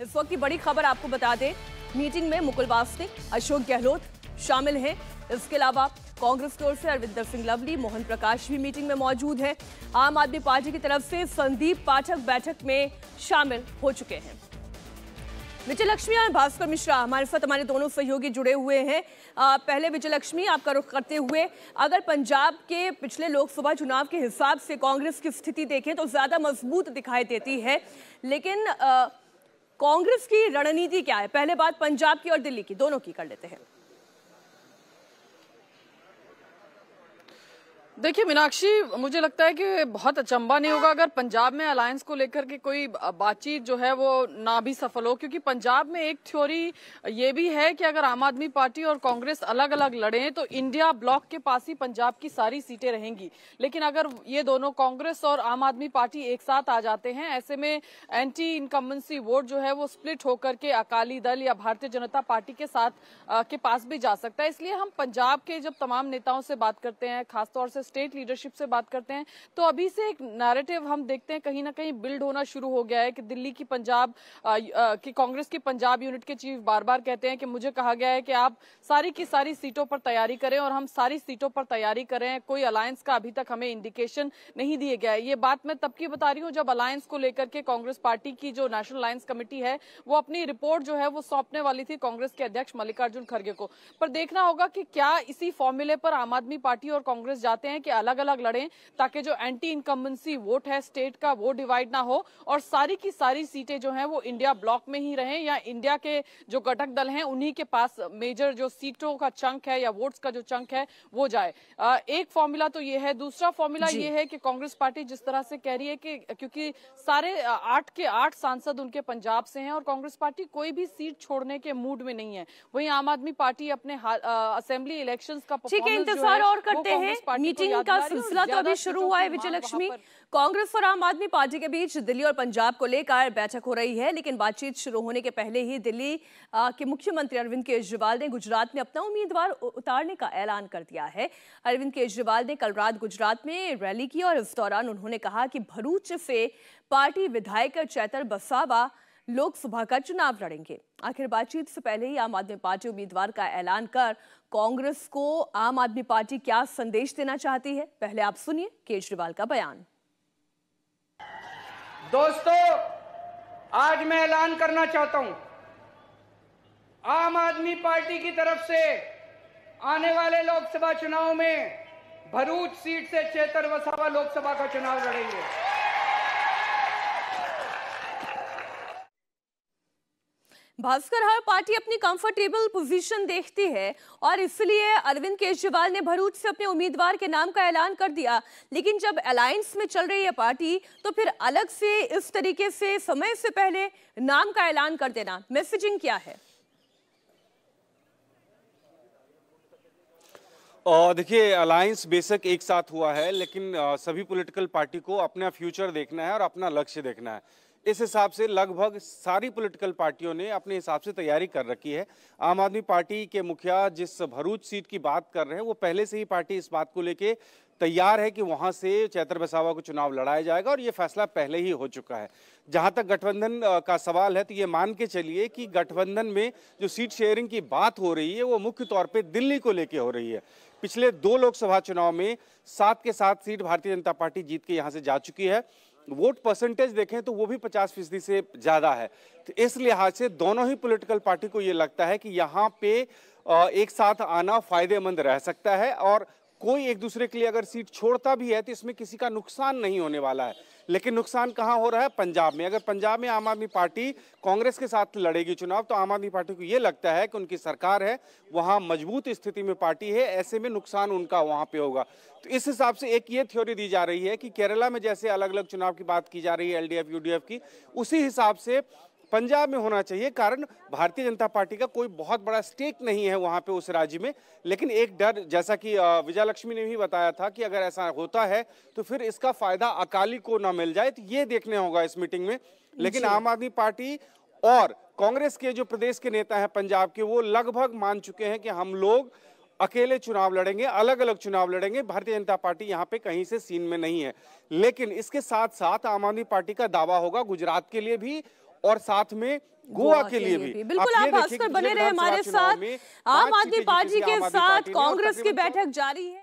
इस वक्त की बड़ी खबर आपको बता दें मीटिंग में मुकुल वासनिक अशोक गहलोत शामिल हैं। इसके अलावा कांग्रेस की ओर से अरविंदर सिंह लवली मोहन प्रकाश भी मीटिंग में मौजूद हैं। आम आदमी पार्टी की तरफ़ से संदीप पाठक बैठक में शामिल हो चुके हैं। विजय लक्ष्मी और भास्कर मिश्रा हमारे साथ हमारे दोनों सहयोगी जुड़े हुए हैं। आ, पहले विजय लक्ष्मी आपका रुख करते हुए अगर पंजाब के पिछले लोकसभा चुनाव के हिसाब से कांग्रेस की स्थिति देखें तो ज़्यादा मज़बूत दिखाई देती है। लेकिन आ, कांग्रेस की रणनीति क्या है? पहले बात पंजाब की और दिल्ली की, दोनों की कर लेते हैं। देखिए, मीनाक्षी, मुझे लगता है कि बहुत अचंबा नहीं होगा अगर पंजाब में अलायंस को लेकर के कोई बातचीत जो है वो ना भी सफल हो, क्योंकि पंजाब में एक थ्योरी ये भी है कि अगर आम आदमी पार्टी और कांग्रेस अलग अलग लड़े तो इंडिया ब्लॉक के पास ही पंजाब की सारी सीटें रहेंगी। लेकिन अगर ये दोनों कांग्रेस और आम आदमी पार्टी एक साथ आ जाते हैं, ऐसे में एंटी इनकम्बेंसी वोट जो है वो स्प्लिट होकर के अकाली दल या भारतीय जनता पार्टी के साथ के पास भी जा सकता है। इसलिए हम पंजाब के जब तमाम नेताओं से बात करते हैं, खासतौर से स्टेट लीडरशिप से बात करते हैं तो अभी से एक नैरेटिव हम देखते हैं, कहीं ना कहीं बिल्ड होना शुरू हो गया है कि दिल्ली की पंजाब की कांग्रेस की पंजाब यूनिट के चीफ बार बार कहते हैं कि मुझे कहा गया है कि आप सारी की सारी सीटों पर तैयारी करें और हम सारी सीटों पर तैयारी करें, कोई अलायंस का अभी तक हमें इंडिकेशन नहीं दिए गया है। ये बात मैं तब की बता रही हूँ जब अलायंस को लेकर के कांग्रेस पार्टी की जो नेशनल अलायंस कमेटी है, वो अपनी रिपोर्ट जो है वो सौंपने वाली थी कांग्रेस के अध्यक्ष मल्लिकार्जुन खड़गे को। पर देखना होगा कि क्या इसी फॉर्मूले पर आम आदमी पार्टी और कांग्रेस जाते हैं कि अलग अलग लड़ें ताकि जो एंटी इनकम्बेंसी वोट है स्टेट का वो डिवाइड ना हो और सारी की सारी सीटें जो हैं वो इंडिया ब्लॉक में ही रहें या इंडिया के जो घटक दल हैं उन्हीं के पास मेजर जो सीटों का चंक है या वोट्स का जो चंक है वो जाए। एक फॉर्मूला तो ये है। दूसरा फॉर्मूला ये है कि कांग्रेस पार्टी जिस तरह से कह रही है कि क्योंकि सारे आठ के आठ सांसद उनके पंजाब से हैं और कांग्रेस पार्टी कोई भी सीट छोड़ने के मूड में नहीं है। वहीं आम आदमी पार्टी अपने असेंबली इलेक्शन का ठीक है इंतज़ार और करते हैं। मीटिंग का सिलसिला तो अभी शुरू हुआ है विजय लक्ष्मी कांग्रेस और आम आदमी पार्टी के बीच दिल्ली और पंजाब को लेकर बैठक हो रही है लेकिन बातचीत शुरू होने के पहले ही दिल्ली के मुख्यमंत्री अरविंद केजरीवाल ने गुजरात में अपना उम्मीदवार उतारने का ऐलान कर दिया है। अरविंद केजरीवाल ने कल रात गुजरात में रैली की और इस दौरान उन्होंने कहा कि भरूच से पार्टी विधायक चैतर बसावा लोकसभा का चुनाव लड़ेंगे। आखिर बातचीत से पहले ही आम आदमी पार्टी उम्मीदवार का ऐलान कर कांग्रेस को आम आदमी पार्टी क्या संदेश देना चाहती है? पहले आप सुनिए केजरीवाल का बयान। दोस्तों, आज मैं ऐलान करना चाहता हूँ। आम आदमी पार्टी की तरफ़ से आने वाले लोकसभा चुनाव में भरूच सीट से चेतर वसावा लोकसभा का चुनाव लड़ेंगे। भास्कर, हर पार्टी अपनी कंफर्टेबल पोजीशन देखती है और इसलिए अरविंद केजरीवाल ने भरूच से अपने उम्मीदवार के नाम का ऐलान कर दिया। लेकिन जब अलायंस में चल रही है पार्टी तो फिर अलग से इस तरीके से समय से पहले नाम का ऐलान कर देना। मैसेजिंग क्या है? देखिए अलायंस बेशक एक साथ हुआ है, लेकिन सभी पॉलिटिकल पार्टी को अपना फ्यूचर देखना है और अपना लक्ष्य देखना है। इस हिसाब से लगभग सारी पॉलिटिकल पार्टियों ने अपने हिसाब से तैयारी कर रखी है। आम आदमी पार्टी के मुखिया जिस भरूच सीट की बात कर रहे हैं, वो पहले से ही पार्टी इस बात को लेके तैयार है कि वहाँ से चैत्र बसावा को चुनाव लड़ाया जाएगा और ये फैसला पहले ही हो चुका है। जहाँ तक गठबंधन का सवाल है तो ये मान के चलिए कि गठबंधन में जो सीट शेयरिंग की बात हो रही है, वो मुख्य तौर पर दिल्ली को लेकर हो रही है। पिछले दो लोकसभा चुनाव में सात के सात सीट भारतीय जनता पार्टी जीत के यहाँ से जा चुकी है। वोट परसेंटेज देखें तो वो भी 50 फ़ीसदी से ज़्यादा है। तो इस लिहाज से दोनों ही पॉलिटिकल पार्टी को ये लगता है कि यहाँ पे एक साथ आना फ़ायदेमंद रह सकता है और कोई एक दूसरे के लिए अगर सीट छोड़ता भी है तो इसमें किसी का नुकसान नहीं होने वाला है। लेकिन नुकसान कहाँ हो रहा है? पंजाब में। अगर पंजाब में आम आदमी पार्टी कांग्रेस के साथ लड़ेगी चुनाव तो आम आदमी पार्टी को ये लगता है कि उनकी सरकार है, वहाँ मज़बूत स्थिति में पार्टी है, ऐसे में नुकसान उनका वहाँ पे होगा। तो इस हिसाब से एक ये थ्योरी दी जा रही है कि केरला में जैसे अलग अलग चुनाव की बात की जा रही है, एलडीएफ, यूडीएफ की, उसी हिसाब से पंजाब में होना चाहिए। कारण भारतीय जनता पार्टी का कोई बहुत बड़ा स्टेक नहीं है वहाँ पे उस राज्य में। लेकिन एक डर जैसा कि विजय लक्ष्मी ने भी बताया था कि अगर ऐसा होता है तो फिर इसका फ़ायदा अकाली को ना मिल जाए। तो ये देखने होगा इस मीटिंग में। लेकिन आम आदमी पार्टी और कांग्रेस के जो प्रदेश के नेता हैं पंजाब के वो लगभग मान चुके हैं कि हम लोग अकेले चुनाव लड़ेंगे अलग अलग चुनाव लड़ेंगे। भारतीय जनता पार्टी यहाँ पे कहीं से सीन में नहीं है। लेकिन इसके साथ साथ आम आदमी पार्टी का दावा होगा गुजरात के लिए भी। और साथ में गोवा के लिए भी। बिल्कुल आप भास्कर बने रहे हमारे साथ। आम आदमी पार्टी के साथ कांग्रेस की बैठक जारी है।